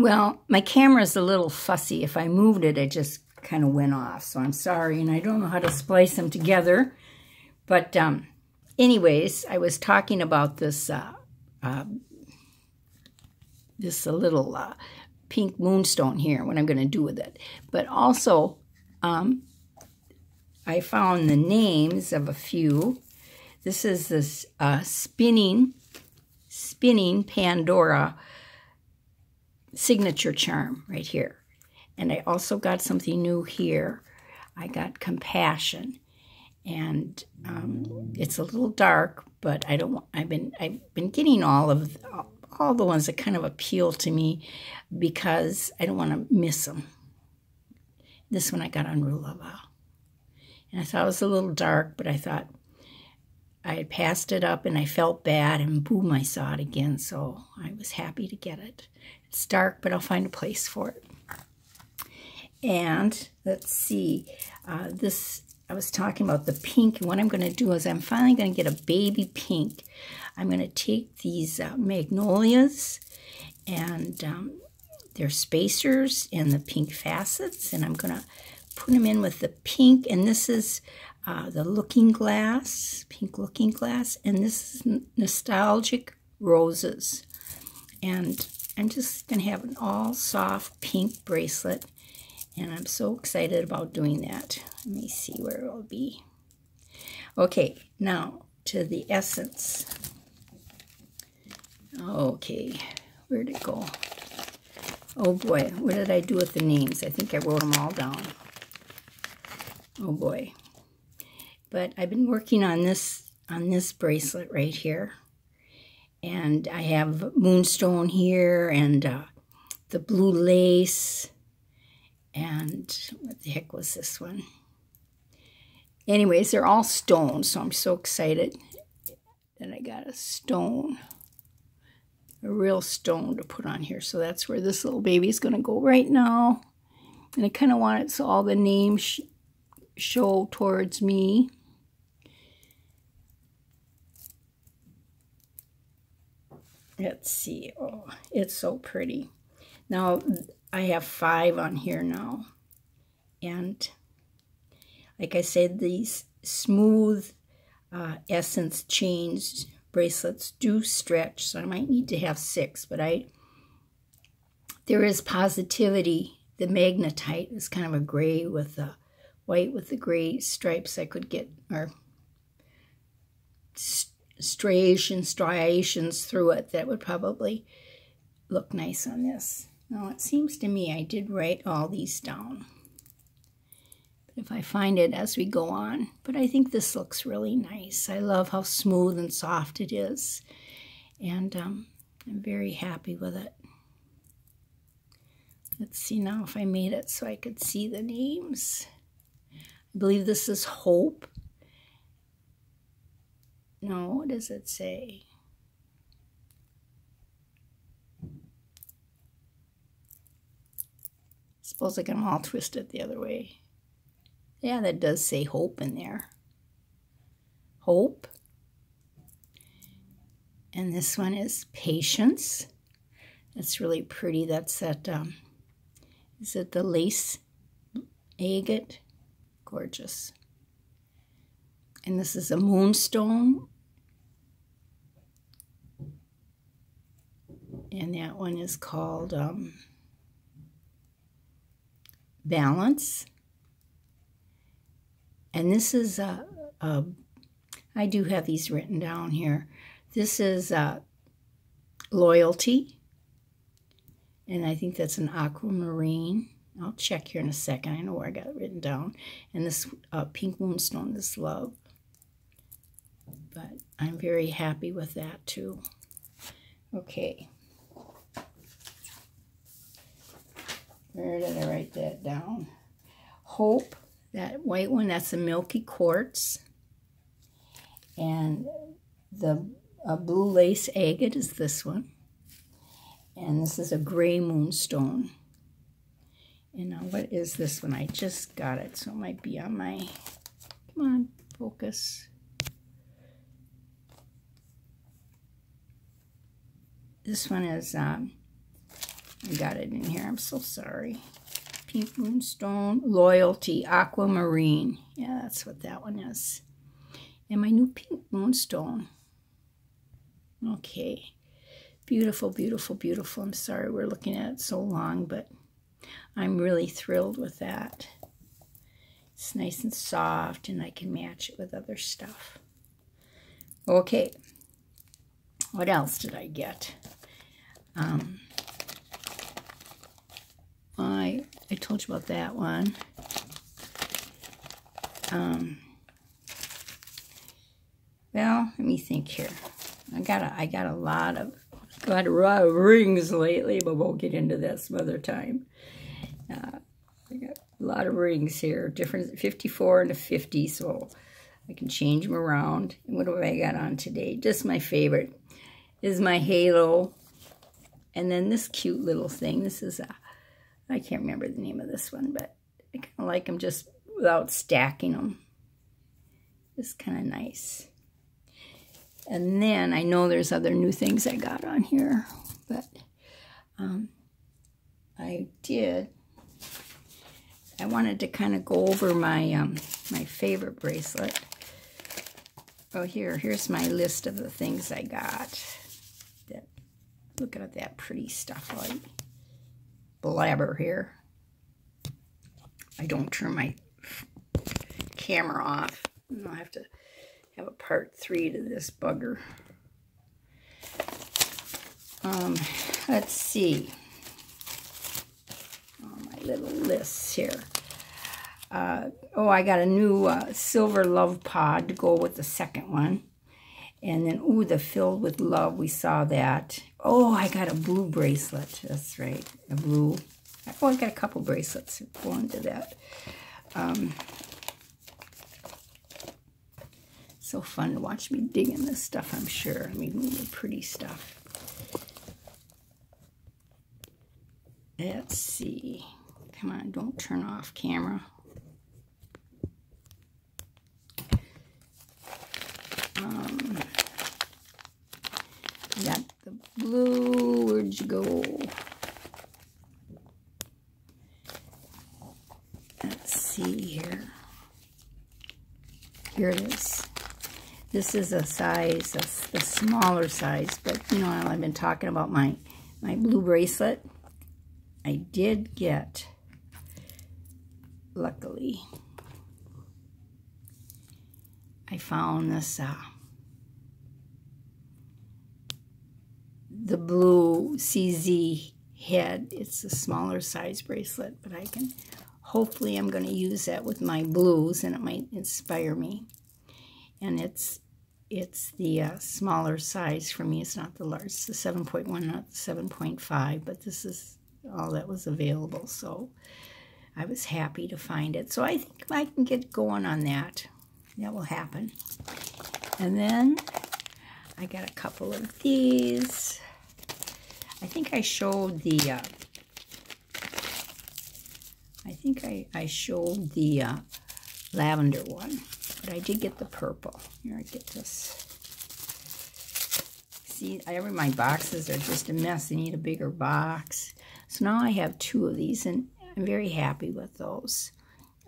Well, my camera's a little fussy. If I moved it, it just kind of went off. So I'm sorry, and I don't know how to splice them together. But um, anyways, I was talking about this uh, uh, this a little uh, pink moonstone here, what I'm going to do with it. But also, um, I found the names of a few. This is this uh, spinning, spinning Pandora signature charm right here. And I also got something new here. I got compassion. And um, it's a little dark, but I don't. I've been I've been getting all of all the ones that kind of appeal to me because I don't want to miss them. This one I got on. And I thought it was a little dark, but I thought I had passed it up and I felt bad, and boom, I saw it again. So I was happy to get it. It's dark, but I'll find a place for it. And let's see, uh, this, I was talking about the pink. What I'm going to do is I'm finally going to get a baby pink. I'm going to take these uh, magnolias and um, their spacers and the pink facets, and I'm going to put them in with the pink. And this is uh, the looking glass, pink looking glass, and this is nostalgic roses. And I'm just going to have an all soft pink bracelet. And I'm so excited about doing that. Let me see where it will be. Okay, now to the essence. Okay, where'd it go? Oh boy, what did I do with the names? I think I wrote them all down. Oh boy. But I've been working on this on this bracelet right here and I have moonstone here and uh, the blue lace and what the heck was this one? Anyways, they're all stones, so I'm so excited that I got a stone, a real stone to put on here. So that's where this little baby is going to go right now. And I kind of want it so all the names sh show towards me. Let's see. Oh, it's so pretty. Now, I have five on here now. And like I said, these smooth uh, essence chains bracelets do stretch, so I might need to have six, but I there is positivity. The magnetite is kind of a gray with the white with the gray stripes I could get, or striations, striations through it that would probably look nice on this. Now, it seems to me I did write all these down. But if I find it as we go on. But I think this looks really nice. I love how smooth and soft it is. And um, I'm very happy with it. Let's see now if I made it so I could see the names. I believe this is Hope. No, what does it say? Suppose I can all twist it the other way. Yeah, that does say hope in there. Hope. And this one is patience. That's really pretty. That's that, um, is it the lace agate? Gorgeous. And this is a moonstone. And that one is called um, Balance. And this is a, a, I do have these written down here. This is a Loyalty. And I think that's an aquamarine. I'll check here in a second. I know where I got it written down. And this uh, pink moonstone, this love but I'm very happy with that too. Okay. Where did I write that down? Hope, that white one, that's a milky quartz. And the blue lace agate is this one. And this is a gray moonstone. And now what is this one? I just got it, so it might be on my, come on, focus. This one is, um, I got it in here. I'm so sorry. Pink Moonstone, Loyalty, Aquamarine. Yeah, that's what that one is. And my new Pink Moonstone. Okay. Beautiful, beautiful, beautiful. I'm sorry we're looking at it so long, but I'm really thrilled with that. It's nice and soft, and I can match it with other stuff. Okay. What else did I get? Um, I I told you about that one. Um, well, let me think here. I got a, I got a lot of got a lot of rings lately, but we'll get into that some other time. Uh, I got a lot of rings here, different 54 and a 50, so I can change them around. And what have I got on today? Just my favorite is my halo. And then this cute little thing. This is a, I can't remember the name of this one, but I kind of like them just without stacking them. It's kind of nice. And then I know there's other new things I got on here, but um, I did. I wanted to kind of go over my um, my favorite bracelet. Oh, here, here's my list of the things I got. That, look at that pretty stuff. I blabber here. I don't turn my camera off. I have to have a part three to this bugger. Um, let's see. Oh, my little lists here. Uh, oh, I got a new uh, silver love pod to go with the second one. And then, ooh, the filled with love, we saw that. Oh, I got a blue bracelet. That's right, a blue. Oh, I got a couple bracelets go into that. Um, so fun to watch me digging this stuff, I'm sure. I mean, really pretty stuff. Let's see. Come on, don't turn off camera. Um, got the blue. Where'd you go? Let's see here. Here it is. This is a size, a, a smaller size, but you know, I've been talking about my, my blue bracelet. I did get, luckily, I found this, uh, the blue CZ head. It's a smaller size bracelet, but I can, hopefully I'm going to use that with my blues and it might inspire me. And it's it's the uh, smaller size for me. It's not the large. It's the 7.1, not the 7.5, but this is all that was available. So I was happy to find it. So I think I can get going on that. That will happen. And then I got a couple of these. I think I showed the, uh, I think I, I showed the uh, lavender one, but I did get the purple. Here, I get this. See, every my boxes are just a mess. I need a bigger box. So now I have two of these, and I'm very happy with those.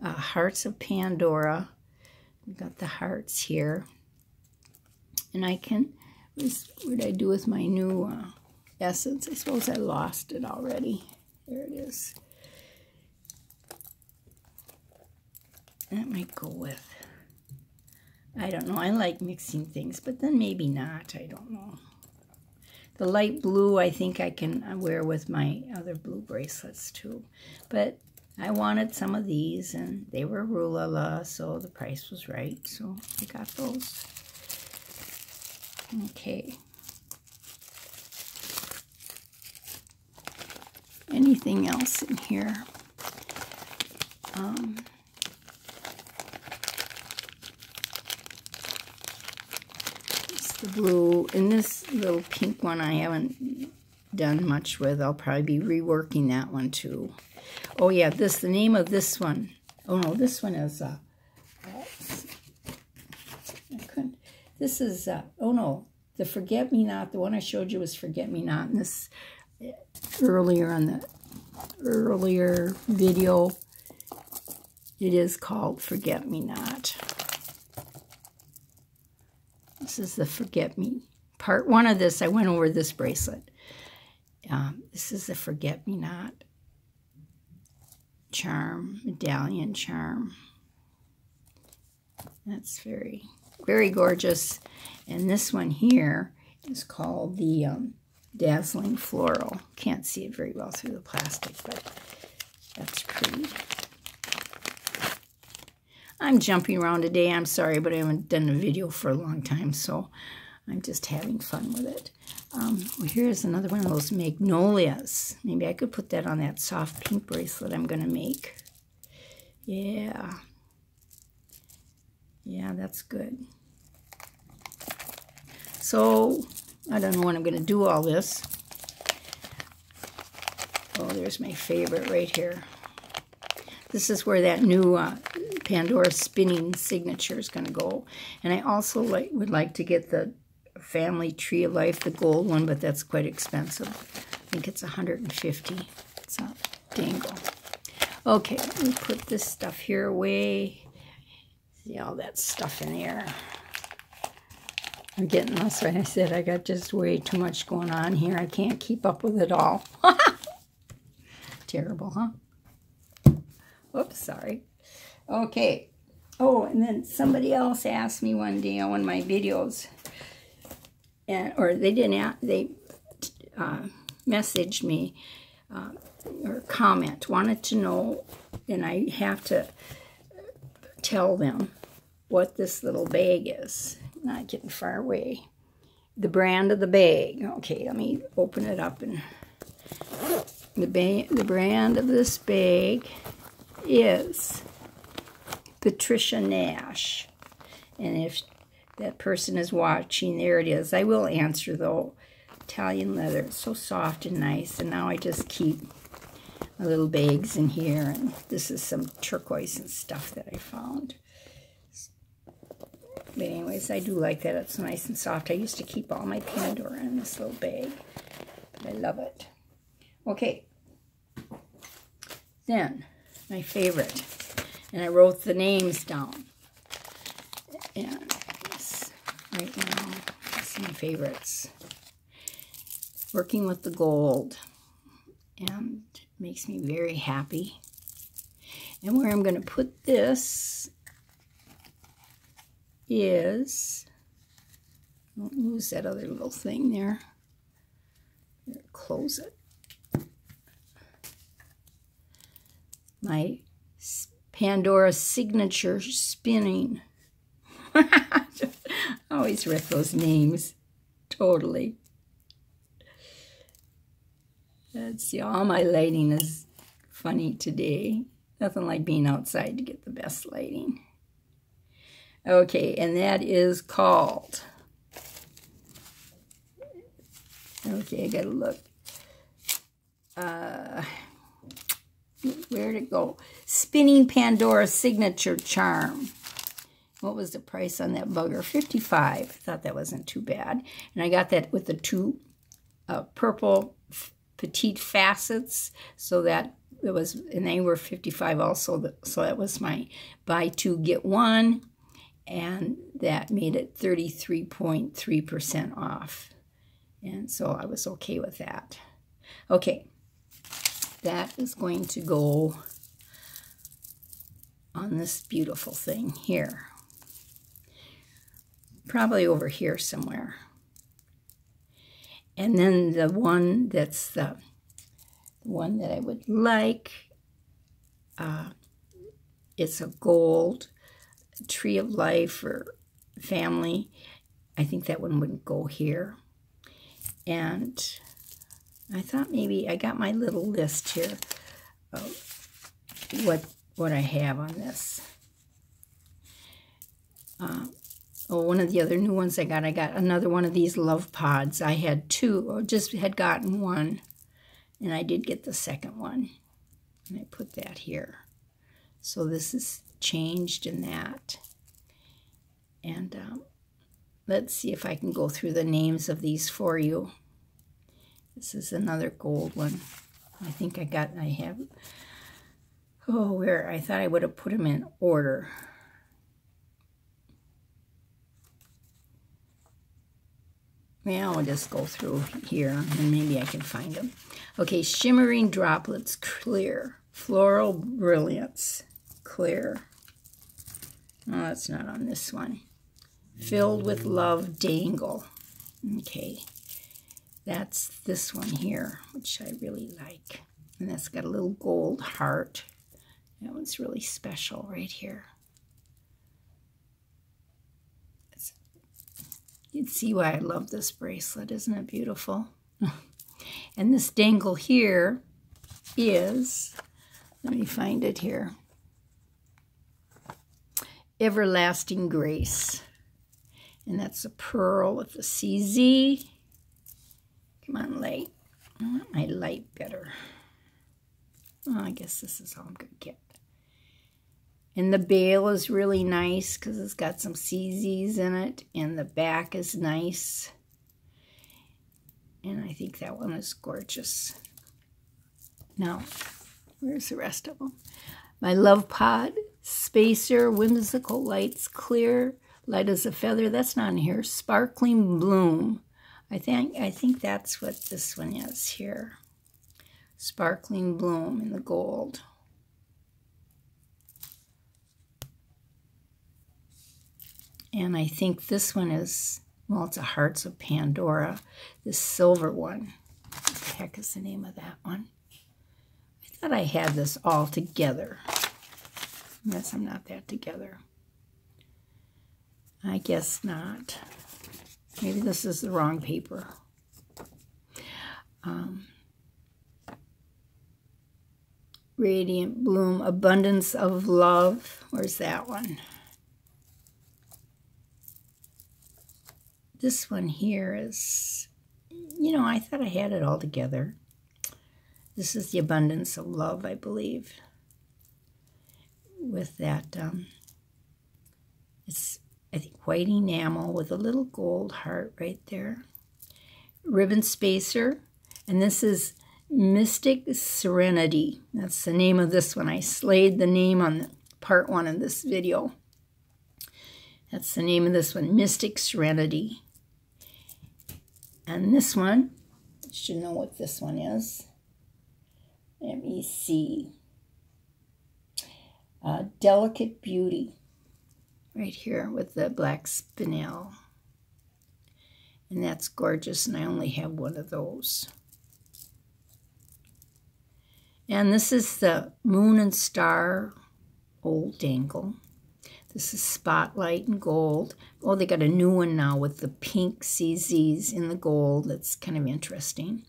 Uh, Hearts of Pandora. We've got the hearts here. And I can, what did I do with my new uh, essence? I suppose I lost it already. There it is. That might go with. I don't know. I like mixing things, but then maybe not. I don't know. The light blue I think I can wear with my other blue bracelets too. But I wanted some of these and they were Rulala, so the price was right. So I got those. Okay. Anything else in here? Um, the blue. And this little pink one I haven't done much with. I'll probably be reworking that one too. Oh yeah, this, the name of this one. Oh no, this one is, uh, this is, uh, oh no, the Forget Me Not, the one I showed you was Forget Me Not. And this earlier on the earlier video. It is called Forget Me Not. This is the Forget Me. Part one of this, I went over this bracelet. Um, this is the Forget Me Not charm, medallion charm. That's very, very gorgeous. And this one here is called the um, Dazzling Floral. Can't see it very well through the plastic, but that's pretty. I'm jumping around today. I'm sorry, but I haven't done a video for a long time, so I'm just having fun with it. Um, well, here's another one of those magnolias. Maybe I could put that on that soft pink bracelet I'm going to make. Yeah. Yeah, that's good. So, I don't know when I'm going to do all this. Oh, there's my favorite right here. This is where that new uh, Pandora spinning signature is going to go. And I also like, would like to get the Family Tree of Life, the gold one, but that's quite expensive. I think it's 150 It's dangle. Okay, let me put this stuff here away. See all that stuff in there. I'm getting, that's why I said I got just way too much going on here. I can't keep up with it all. Terrible, huh? Oops, sorry. Okay. Oh, and then somebody else asked me one day on one of my videos, and or they didn't, ask, they uh, messaged me uh, or comment, wanted to know, and I have to tell them what this little bag is. Not getting far away. The brand of the bag. Okay, let me open it up and the, the brand of this bag is Patricia Nash. And if that person is watching, there it is. I will answer, though. Italian leather. It's so soft and nice. And now I just keep my little bags in here. And this is some turquoise and stuff that I found. But anyways, I do like that. It's nice and soft. I used to keep all my Pandora in this little bag. But I love it. Okay. Then, my favorite. And I wrote the names down. And right now. It's my favorites. Working with the gold. And makes me very happy. And where I'm going to put this is, don't lose that other little thing there. Close it. My Pandora signature spinning. I always read those names. Totally. Let's see, all my lighting is funny today. Nothing like being outside to get the best lighting. Okay, and that is called... Okay, I gotta look. Uh, where'd it go? Spinning Pandora Signature Charm. What was the price on that bugger? 55 I thought that wasn't too bad. And I got that with the two uh, purple petite facets. So that it was, and they were 55 also. So that was my buy two, get one. And that made it 33.3% off. And so I was okay with that. Okay, that is going to go on this beautiful thing here probably over here somewhere. And then the one that's the, one that I would like, uh, it's a gold tree of life or family. I think that one wouldn't go here. And I thought maybe I got my little list here of what what I have on this. Uh, Oh, one of the other new ones I got, I got another one of these love pods. I had two, or just had gotten one, and I did get the second one. And I put that here. So this is changed in that. And um, let's see if I can go through the names of these for you. This is another gold one. I think I got, I have, oh, where, I thought I would have put them in order. Well, I'll just go through here and maybe I can find them. Okay, Shimmering Droplets Clear. Floral Brilliance Clear. Oh, that's not on this one. Filled with Love Dangle. Okay, that's this one here, which I really like. And that's got a little gold heart. That one's really special right here. You'd see why I love this bracelet. Isn't it beautiful? and this dangle here is, let me find it here, Everlasting Grace. And that's a pearl with the CZ. Come on, light. I want my light better. Oh, I guess this is all I'm going to get. And the bail is really nice because it's got some CZs in it. And the back is nice. And I think that one is gorgeous. Now, where's the rest of them? My Love Pod, Spacer, Whimsical Lights, Clear, Light as a Feather. That's not in here. Sparkling Bloom. I think, I think that's what this one is here. Sparkling Bloom in the gold. And I think this one is, well, it's a Hearts of Pandora, this silver one. What the heck is the name of that one? I thought I had this all together. I guess I'm not that together. I guess not. Maybe this is the wrong paper. Um, Radiant Bloom, Abundance of Love. Where's that one? This one here is, you know, I thought I had it all together. This is the abundance of love, I believe. With that, um, it's, I think, white enamel with a little gold heart right there. Ribbon spacer. And this is Mystic Serenity. That's the name of this one. I slayed the name on the part one of this video. That's the name of this one, Mystic Serenity. And this one, should know what this one is. Let me see. Uh, Delicate Beauty, right here with the black spinel. And that's gorgeous, and I only have one of those. And this is the Moon and Star Old Dangle. This is Spotlight in gold. Oh, they got a new one now with the pink CZs in the gold. That's kind of interesting.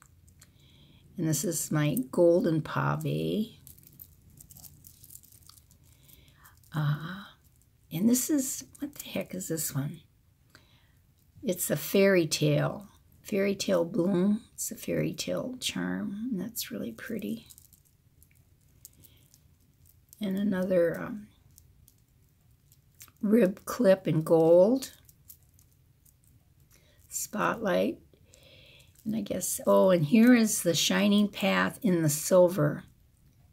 And this is my golden pave. Uh, and this is, what the heck is this one? It's a fairy tale. Fairy tale bloom. It's a fairy tale charm. That's really pretty. And another um, rib clip in gold. Spotlight. And I guess, oh, and here is the shining path in the silver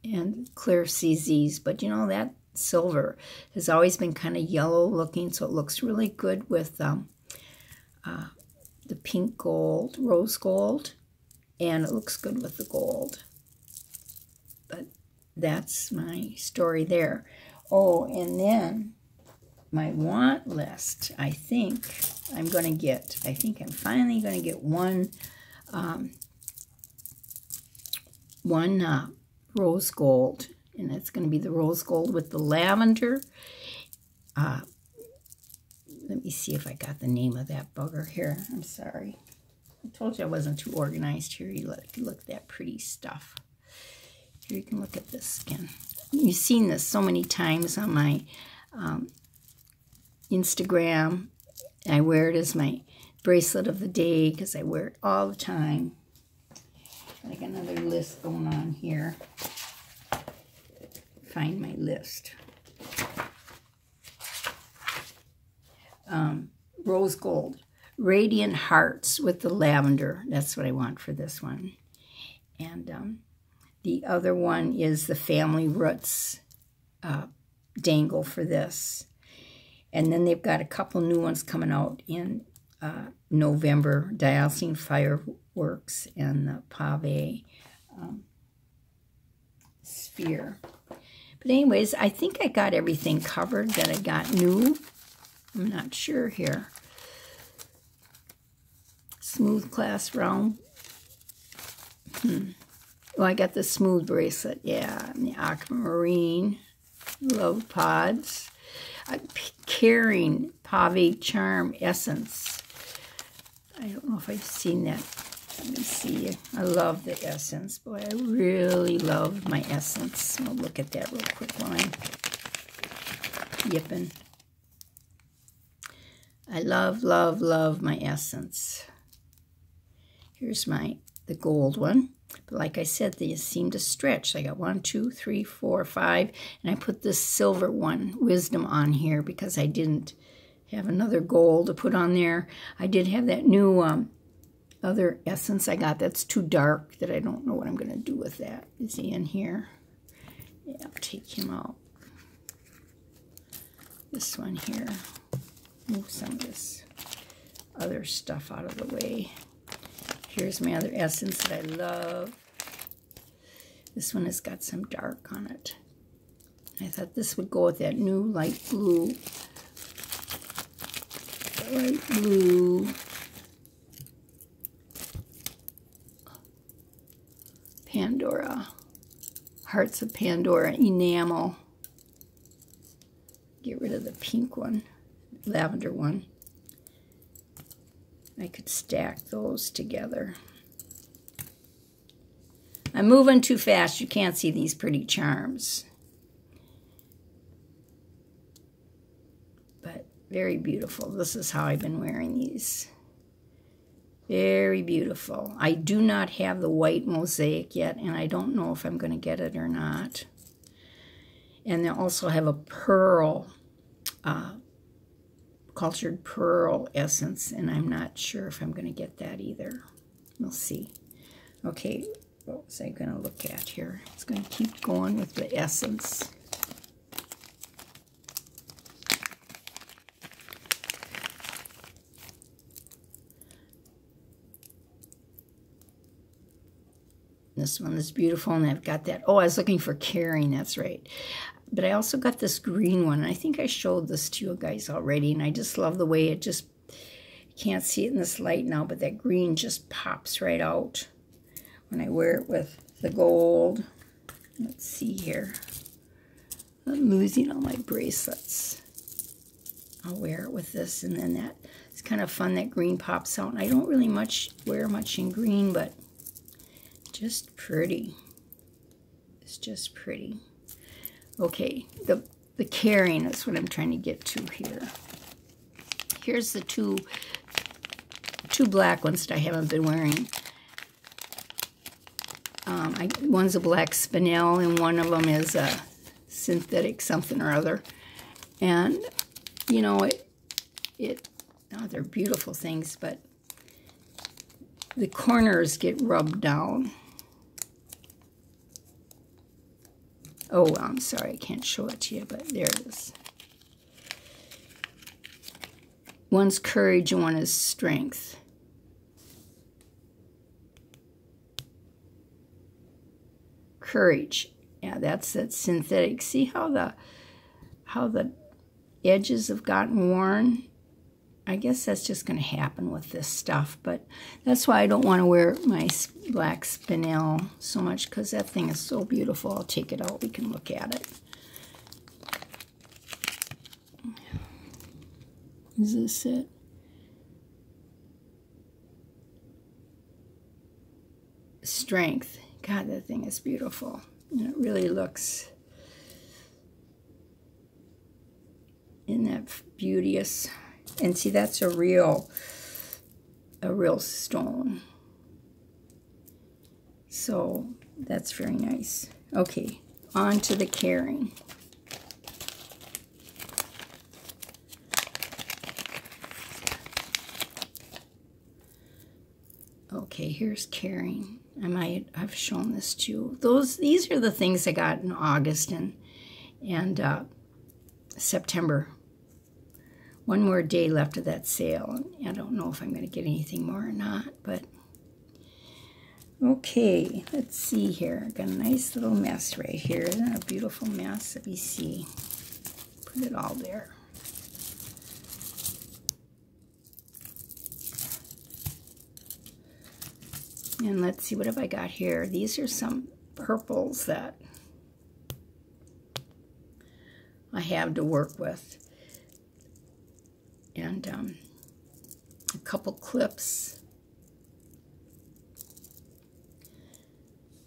and clear CZs. But you know, that silver has always been kind of yellow looking, so it looks really good with um, uh, the pink gold, rose gold, and it looks good with the gold. But that's my story there. Oh, and then my want list, I think I'm going to get, I think I'm finally going to get one, um, one uh, rose gold. And it's going to be the rose gold with the lavender. Uh, let me see if I got the name of that bugger here. I'm sorry. I told you I wasn't too organized here. You look, look at that pretty stuff. Here you can look at this skin. You've seen this so many times on my um, Instagram. I wear it as my bracelet of the day because I wear it all the time. Like another list going on here. Find my list. Um, rose gold. Radiant Hearts with the lavender. That's what I want for this one. And um, the other one is the Family Roots uh, dangle for this. And then they've got a couple new ones coming out in uh, November, Dazzling Fireworks and the Pave um, Sphere. But anyways, I think I got everything covered that I got new. I'm not sure here. Smooth class round. Hmm. Oh, I got the smooth bracelet. Yeah, and the aquamarine. Love pods. Uh, Caring Pave Charm Essence. I don't know if I've seen that. Let me see. I love the essence. Boy, I really love my essence. I'll look at that real quick while I'm yipping. I love, love, love my essence. Here's my the gold one. But like I said, these seem to stretch. I got one, two, three, four, five, and I put this silver one, Wisdom, on here because I didn't have another gold to put on there. I did have that new um, other essence I got that's too dark that I don't know what I'm going to do with that. Is he in here? Yeah, I'll take him out. This one here. Move some of this other stuff out of the way. Here's my other essence that I love. This one has got some dark on it. I thought this would go with that new light blue. Light blue. Pandora. Hearts of Pandora enamel. Get rid of the pink one, lavender one. I could stack those together. I'm moving too fast. You can't see these pretty charms. But very beautiful. This is how I've been wearing these. Very beautiful. I do not have the white mosaic yet, and I don't know if I'm going to get it or not. And they also have a pearl uh, cultured pearl essence, and I'm not sure if I'm going to get that either. We'll see. Okay, what was I going to look at here? It's going to keep going with the essence. This one is beautiful, and I've got that. Oh, I was looking for caring. That's right. But I also got this green one. and I think I showed this to you guys already, and I just love the way it just, can't see it in this light now, but that green just pops right out when I wear it with the gold. Let's see here. I'm losing all my bracelets. I'll wear it with this, and then that, it's kind of fun that green pops out. And I don't really much wear much in green, but just pretty. It's just pretty. Okay, the, the caring is what I'm trying to get to here. Here's the two, two black ones that I haven't been wearing. Um, I, one's a black spinel and one of them is a synthetic something or other. And, you know, it, it oh, they're beautiful things, but the corners get rubbed down. Oh, I'm sorry, I can't show it to you, but there it is. One's courage and one is strength. Courage. Yeah, that's that synthetic. See how the how the edges have gotten worn? I guess that's just going to happen with this stuff, but that's why I don't want to wear my black spinel so much because that thing is so beautiful. I'll take it out. We can look at it. Is this it? Strength. God, that thing is beautiful. And it really looks in that beauteous and see, that's a real, a real stone. So that's very nice. Okay, on to the caring. Okay, here's caring. I might have shown this to you. Those, these are the things I got in August and, and uh, September. One more day left of that sale. I don't know if I'm going to get anything more or not, but okay, let's see here. I got a nice little mess right here. Isn't that a beautiful mess? Let me see. Put it all there. And let's see, what have I got here? These are some purples that I have to work with. And um, a couple clips.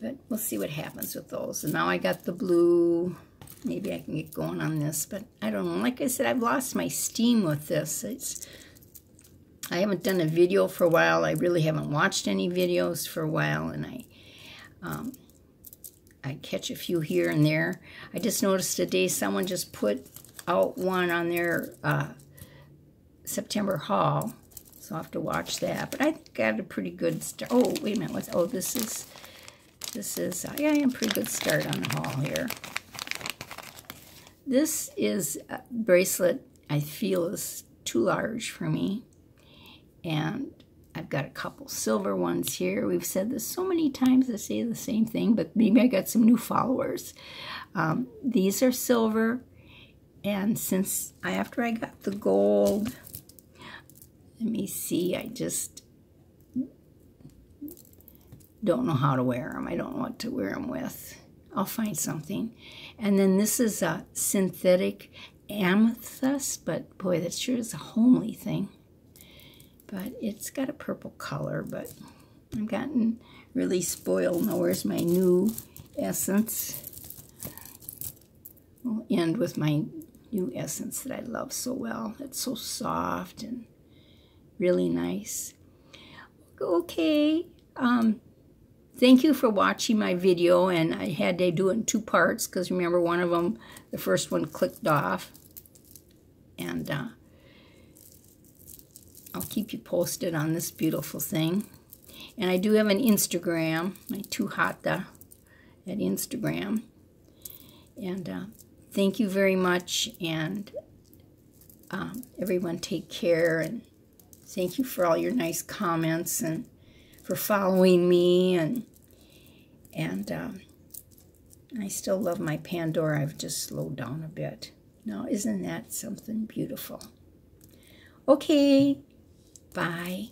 But we'll see what happens with those. And now I got the blue. Maybe I can get going on this, but I don't know. Like I said, I've lost my steam with this. It's I haven't done a video for a while. I really haven't watched any videos for a while, and I um, I catch a few here and there. I just noticed today someone just put out one on their uh, September haul, so I'll have to watch that. But I got a pretty good start. Oh, wait a minute. What's, oh, this is, this is, uh, yeah, a pretty good start on the haul here. This is bracelet I feel is too large for me and I've got a couple silver ones here. We've said this so many times I say the same thing, but maybe I got some new followers. Um, these are silver, and since I, after I got the gold, let me see, I just don't know how to wear them. I don't know what to wear them with. I'll find something. And then this is a synthetic amethyst, but boy, that sure is a homely thing but it's got a purple color, but I've gotten really spoiled. Now where's my new essence? We'll end with my new essence that I love so well. It's so soft and really nice. Okay, um, thank you for watching my video, and I had to do it in two parts, because remember one of them, the first one clicked off, and uh, I'll keep you posted on this beautiful thing. And I do have an Instagram, my Tuhata at Instagram. And uh, thank you very much. And um, everyone take care. And thank you for all your nice comments and for following me. And, and um, I still love my Pandora. I've just slowed down a bit. Now, isn't that something beautiful? Okay, Bye.